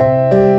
you